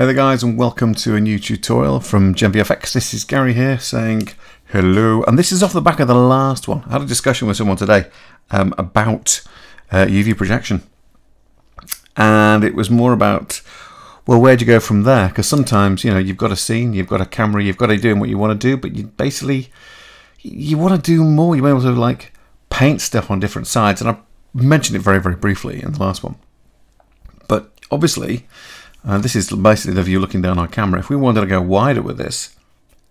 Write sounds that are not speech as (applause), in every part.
Hey there guys and welcome to a new tutorial from GenVFX. This is Gary here saying hello and this is off the back of the last one. I had a discussion with someone today um, about uh, UV projection and it was more about well where do you go from there because sometimes you know you've got a scene, you've got a camera, you've got to do what you want to do but you basically you want to do more. You want to like paint stuff on different sides and I mentioned it very very briefly in the last one. But obviously uh, this is basically the view looking down our camera. If we wanted to go wider with this,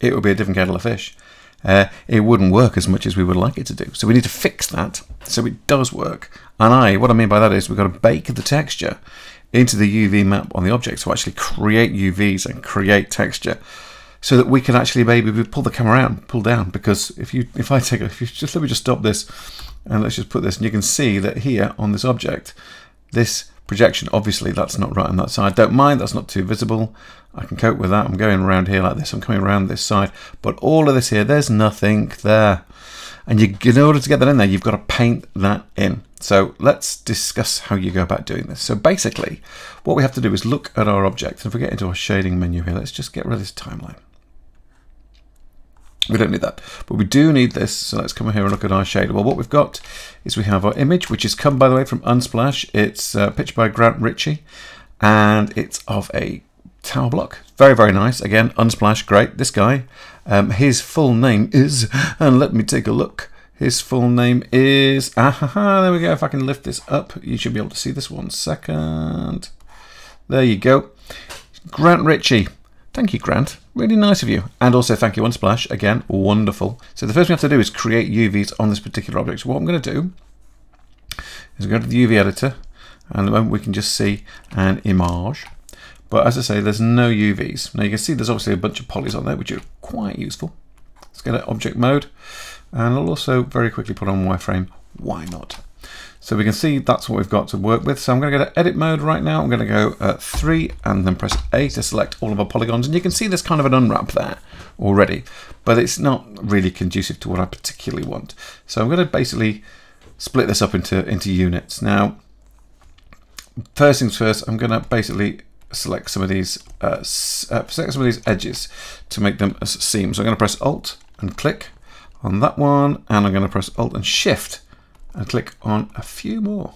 it would be a different kettle of fish. Uh, it wouldn't work as much as we would like it to do. So we need to fix that so it does work. And I, what I mean by that is we've got to bake the texture into the UV map on the object to actually create UVs and create texture so that we can actually maybe pull the camera out and pull down because if you if I take if you just let me just stop this and let's just put this and you can see that here on this object this projection. Obviously, that's not right on that side. Don't mind, that's not too visible. I can cope with that. I'm going around here like this. I'm coming around this side. But all of this here, there's nothing there. And you, in order to get that in there, you've got to paint that in. So let's discuss how you go about doing this. So basically, what we have to do is look at our object. And if we get into our shading menu here, let's just get rid of this timeline. We don't need that, but we do need this. So let's come here and look at our shader. Well, what we've got is we have our image, which has come, by the way, from Unsplash. It's uh, pitched by Grant Ritchie, and it's of a tower block. Very, very nice. Again, Unsplash, great. This guy, um, his full name is, and let me take a look. His full name is, ah, there we go. If I can lift this up, you should be able to see this one second. There you go. Grant Ritchie. Thank you, Grant. Really nice of you. And also thank you Unsplash. Again, wonderful. So the first thing we have to do is create UVs on this particular object. So what I'm going to do is go to the UV editor and at the moment we can just see an image. But as I say, there's no UVs. Now you can see there's obviously a bunch of polys on there, which are quite useful. Let's get to object mode. And I'll also very quickly put on wireframe. Why not? So we can see that's what we've got to work with. So I'm going to go to edit mode right now. I'm going to go at 3 and then press A to select all of our polygons. And you can see there's kind of an unwrap there already, but it's not really conducive to what I particularly want. So I'm going to basically split this up into, into units. Now, first things first, I'm going to basically select some of these uh, uh, select some of these edges to make them as seams. So I'm going to press Alt and click on that one, and I'm going to press Alt and Shift and click on a few more.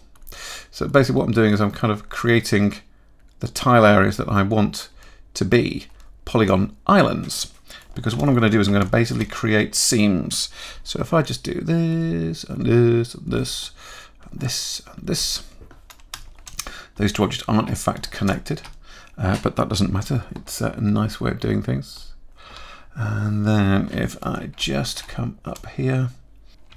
So basically what I'm doing is I'm kind of creating the tile areas that I want to be polygon islands because what I'm going to do is I'm going to basically create seams. So if I just do this and this and this and this and this, those two objects aren't in fact connected, uh, but that doesn't matter. It's a nice way of doing things. And then if I just come up here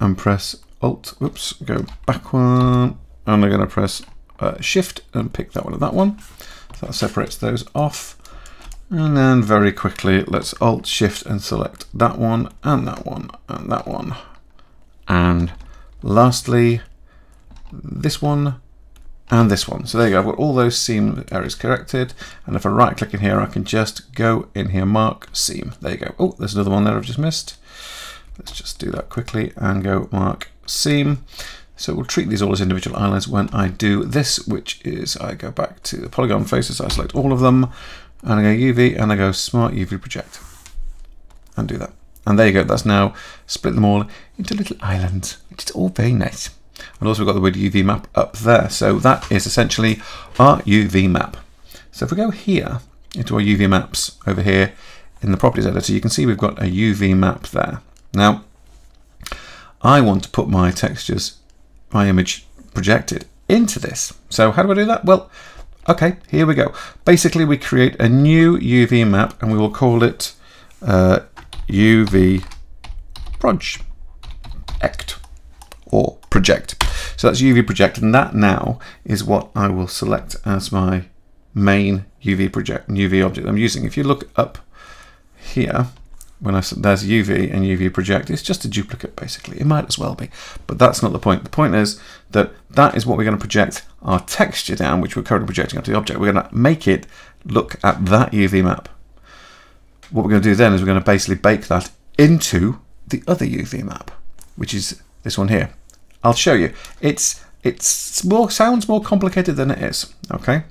and press Alt, whoops, go back one, and I'm going to press uh, Shift and pick that one and that one. So that separates those off. And then very quickly, let's Alt Shift and select that one and that one and that one. And lastly, this one and this one. So there you go, I've got all those seam areas corrected. And if I right click in here, I can just go in here, mark seam. There you go. Oh, there's another one there I've just missed. Let's just do that quickly and go mark seam. So we'll treat these all as individual islands when I do this, which is I go back to the polygon faces, I select all of them, and I go UV, and I go Smart UV Project, and do that. And there you go, that's now split them all into little islands, which is all very nice. And also we've got the word UV map up there. So that is essentially our UV map. So if we go here into our UV maps over here in the properties editor, you can see we've got a UV map there. Now, I want to put my textures, my image projected into this. So how do I do that? Well, okay, here we go. Basically, we create a new UV map and we will call it uh, UV project or project. So that's UV project and that now is what I will select as my main UV project UV object I'm using. If you look up here, when I said there's UV and UV project, it's just a duplicate basically. It might as well be, but that's not the point. The point is that that is what we're going to project our texture down, which we're currently projecting onto the object. We're going to make it look at that UV map. What we're going to do then is we're going to basically bake that into the other UV map, which is this one here. I'll show you. It's it's more sounds more complicated than it is. Okay.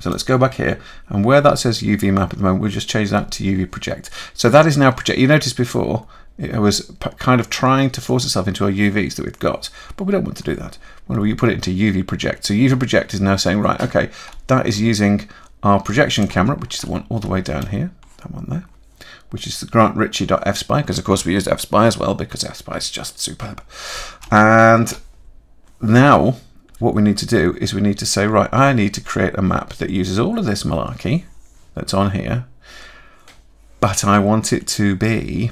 So let's go back here, and where that says UV map at the moment, we'll just change that to UV project. So that is now project. You noticed before it was kind of trying to force itself into our UVs that we've got, but we don't want to do that. When we put it into UV project, so UV project is now saying, right, okay, that is using our projection camera, which is the one all the way down here, that one there, which is the grantritchie.fspy, because of course we used fspy as well, because fspy is just superb. And now what we need to do is we need to say, right, I need to create a map that uses all of this malarkey that's on here, but I want it to be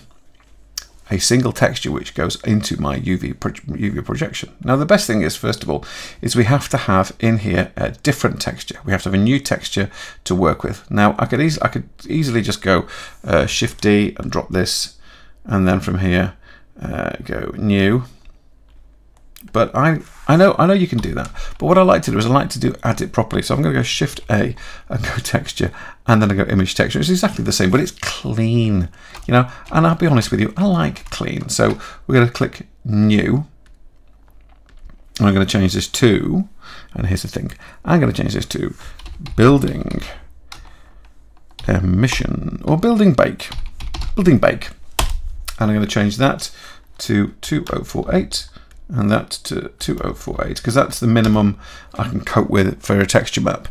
a single texture which goes into my UV, pro UV projection. Now the best thing is, first of all, is we have to have in here a different texture. We have to have a new texture to work with. Now I could, I could easily just go uh, Shift D and drop this, and then from here uh, go New, but I I know I know you can do that. But what I like to do is I like to do add it properly. So I'm going to go Shift A and go (laughs) Texture, and then I go Image Texture. It's exactly the same, but it's clean, you know. And I'll be honest with you, I like clean. So we're going to click New. I'm going to change this to, and here's the thing, I'm going to change this to Building Emission or Building Bake, Building Bake, and I'm going to change that to 2048 and that to 2048 because that's the minimum I can cope with for a texture map.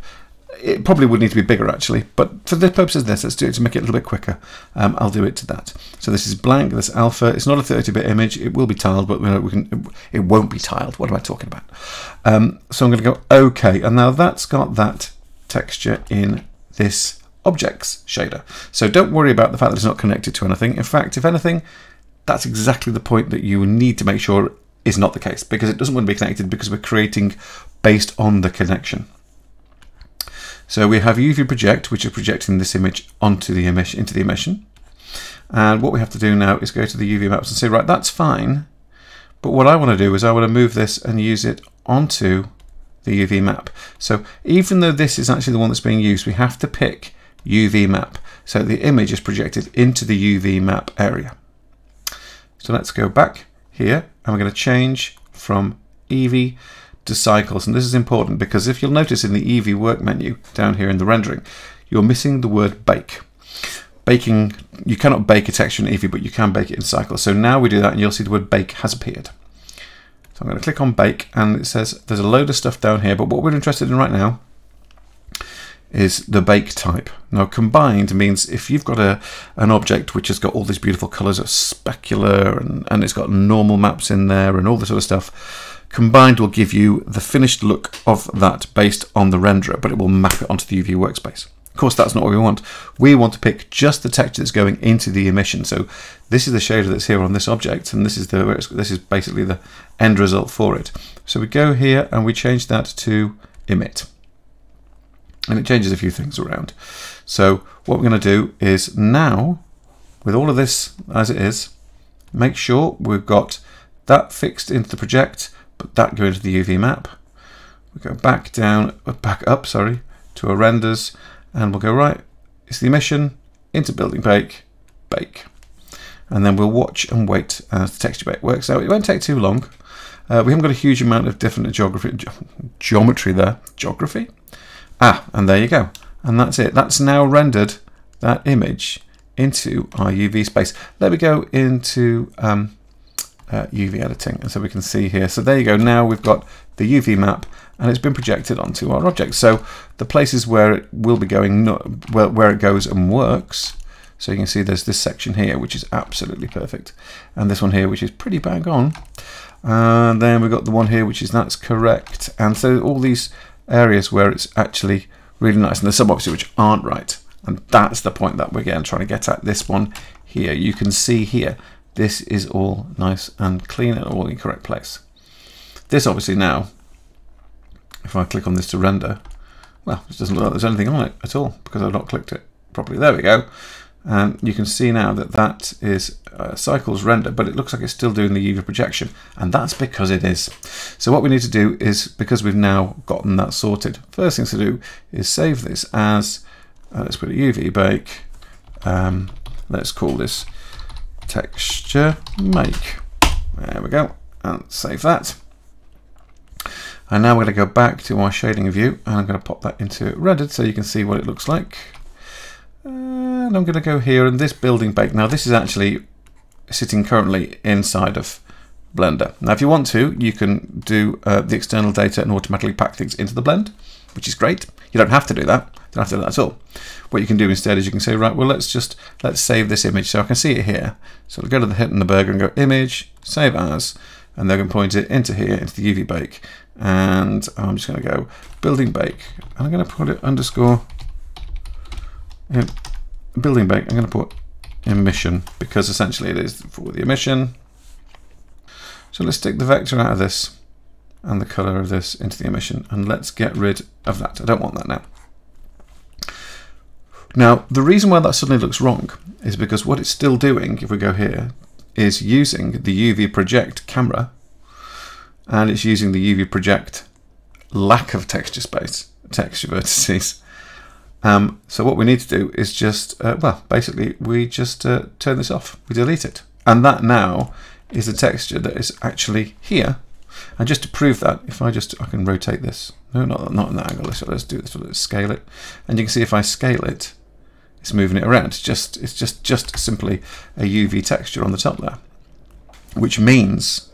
It probably would need to be bigger actually, but for the purposes of this, let's do it to make it a little bit quicker. Um, I'll do it to that. So this is blank, this alpha. It's not a 30-bit image. It will be tiled, but we can. It won't be tiled. What am I talking about? Um, so I'm going to go OK, and now that's got that texture in this objects shader. So don't worry about the fact that it's not connected to anything. In fact, if anything, that's exactly the point that you need to make sure is not the case because it doesn't want to be connected because we're creating based on the connection. So we have UV project, which is projecting this image onto the emission into the emission. And what we have to do now is go to the UV maps and say, right, that's fine. But what I want to do is I want to move this and use it onto the UV map. So even though this is actually the one that's being used, we have to pick UV map. So the image is projected into the UV map area. So let's go back here and we're going to change from Eevee to cycles. And this is important because if you'll notice in the Eevee work menu down here in the rendering you're missing the word bake. Baking you cannot bake a texture in Eevee but you can bake it in cycles. So now we do that and you'll see the word bake has appeared. So I'm going to click on bake and it says there's a load of stuff down here but what we're interested in right now is the bake type. Now combined means if you've got a an object which has got all these beautiful colours of specular and, and it's got normal maps in there and all this sort of stuff, combined will give you the finished look of that based on the renderer, but it will map it onto the UV workspace. Of course, that's not what we want. We want to pick just the texture that's going into the emission. So this is the shader that's here on this object, and this is the this is basically the end result for it. So we go here and we change that to emit and it changes a few things around. So what we're going to do is now, with all of this as it is, make sure we've got that fixed into the project, but that go into the UV map. We go back down, uh, back up, sorry, to our renders, and we'll go right. It's the emission into building bake, bake, and then we'll watch and wait as the texture bake works out. It won't take too long. Uh, we haven't got a huge amount of different geography, ge geometry there. Geography? Ah, and there you go. And that's it. That's now rendered that image into our UV space. Let me go into um, uh, UV editing and so we can see here. So there you go. Now we've got the UV map and it's been projected onto our object. So the places where it will be going, where, where it goes and works. So you can see there's this section here, which is absolutely perfect. And this one here, which is pretty bang on. And then we've got the one here, which is that's correct. And so all these areas where it's actually really nice. And there's some obviously which aren't right. And that's the point that we're again trying to get at. This one here, you can see here, this is all nice and clean and all in the correct place. This obviously now, if I click on this to render, well, it doesn't look like there's anything on it at all because I've not clicked it properly. There we go. And you can see now that that is uh, cycles render, but it looks like it's still doing the UV projection, and that's because it is. So what we need to do is, because we've now gotten that sorted, first thing to do is save this as, uh, let's put a UV bake, um, let's call this texture make. There we go, and save that. And now we're going to go back to our shading view and I'm going to pop that into rendered so you can see what it looks like. And I'm going to go here and this building bake. Now this is actually sitting currently inside of Blender. Now if you want to, you can do uh, the external data and automatically pack things into the blend, which is great. You don't have to do that. You don't have to do that at all. What you can do instead is you can say, right, well, let's just, let's save this image so I can see it here. So I'll go to the hit and the burger and go image, save as, and they're going to point it into here, into the UV bake. And I'm just going to go building bake. And I'm going to put it underscore building bake. I'm going to put emission because essentially it is for the emission. So let's take the vector out of this and the color of this into the emission and let's get rid of that. I don't want that now. Now, the reason why that suddenly looks wrong is because what it's still doing, if we go here, is using the UV project camera and it's using the UV project lack of texture space, (laughs) texture vertices. Um, so what we need to do is just, uh, well, basically we just uh, turn this off, we delete it. And that now is the texture that is actually here. And just to prove that, if I just, I can rotate this. No, not, not in that angle, so let's do this, let's scale it. And you can see if I scale it, it's moving it around. It's just, it's just, just simply a UV texture on the top there, which means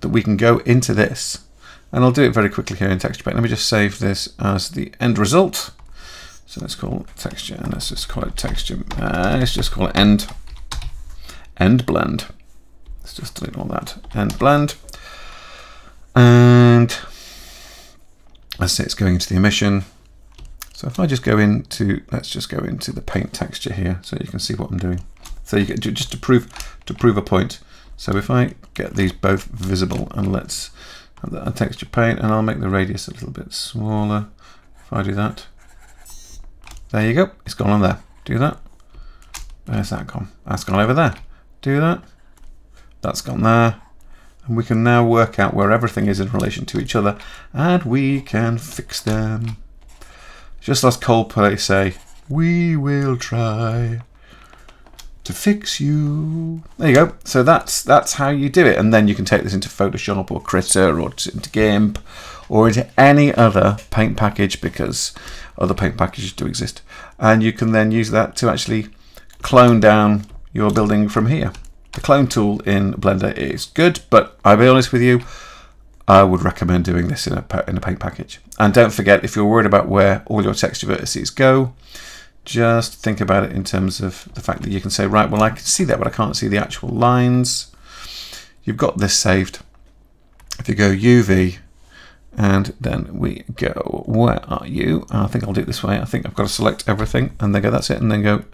that we can go into this, and I'll do it very quickly here in Texture Paint. Let me just save this as the end result. So let's call texture, and let's just call it texture. Uh, let's just call it end, end blend. Let's just delete all that. End blend, and let's say it's going into the emission. So if I just go into, let's just go into the paint texture here, so you can see what I'm doing. So you get just to prove to prove a point. So if I get these both visible, and let's have that texture paint, and I'll make the radius a little bit smaller. If I do that, there you go. It's gone on there. Do that. Where's that gone? That's gone over there. Do that. That's gone there. And we can now work out where everything is in relation to each other, and we can fix them. Just as Coldplay say, we will try to fix you. There you go. So that's that's how you do it, and then you can take this into Photoshop or Krita or into GIMP or into any other paint package because other paint packages do exist, and you can then use that to actually clone down your building from here. The clone tool in Blender is good, but I'll be honest with you, I would recommend doing this in a, in a paint package. And don't forget, if you're worried about where all your texture vertices go, just think about it in terms of the fact that you can say, right, well, I can see that, but I can't see the actual lines. You've got this saved. If you go UV, and then we go, where are you? I think I'll do it this way. I think I've got to select everything, and then go, that's it, and then go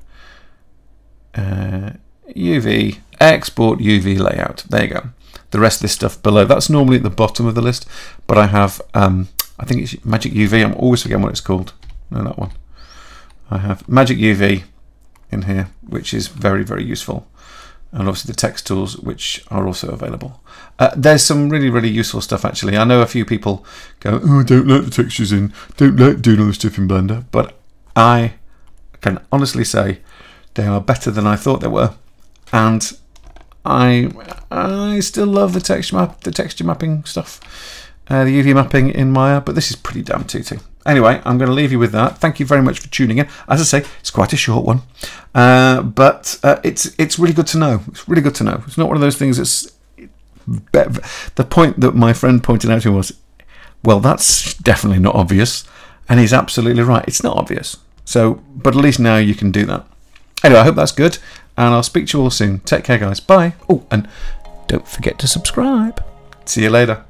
uh, UV, export UV layout. There you go the rest of this stuff below. That's normally at the bottom of the list, but I have, um, I think it's Magic UV. I'm always forgetting what it's called. No, that one. I have Magic UV in here, which is very, very useful. And obviously the TexTools, which are also available. Uh, there's some really, really useful stuff, actually. I know a few people go, oh, I don't like the textures in, don't like doing all this stuff in Blender. But I can honestly say they are better than I thought they were. And I I still love the texture map, the texture mapping stuff, uh, the UV mapping in Maya, but this is pretty damn tooty. Anyway, I'm going to leave you with that. Thank you very much for tuning in. As I say, it's quite a short one, uh, but uh, it's it's really good to know. It's really good to know. It's not one of those things that's. The point that my friend pointed out to me was, well, that's definitely not obvious, and he's absolutely right. It's not obvious. So, but at least now you can do that. Anyway, I hope that's good, and I'll speak to you all soon. Take care, guys. Bye. Oh, and don't forget to subscribe. See you later.